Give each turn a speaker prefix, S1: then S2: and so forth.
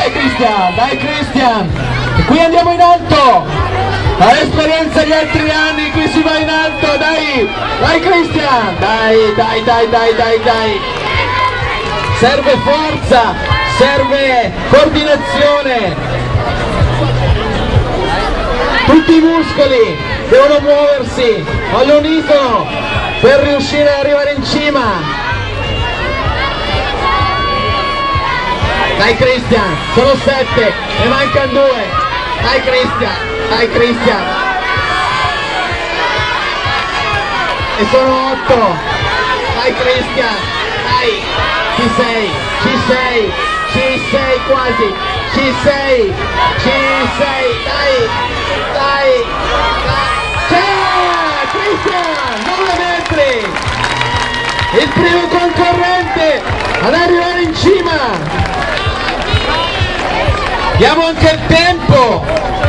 S1: dai Cristian, dai Cristian, qui andiamo in alto, all'esperienza di altri anni, qui si va in alto, dai, dai Cristian, dai, dai, dai, dai, dai, dai, serve forza, serve coordinazione, tutti i muscoli devono muoversi. All'unisono per riuscire ad arrivare in cima. Dai Cristian, sono sette, ne mancano due. Dai Cristian, dai Cristian. E sono otto. Dai Cristian, dai. Ci sei, ci sei, ci sei quasi. Ci sei, ci sei, dai, dai, dai. C'è! Cristian, 9 metri! Il primo in cima! Diamo anche il tempo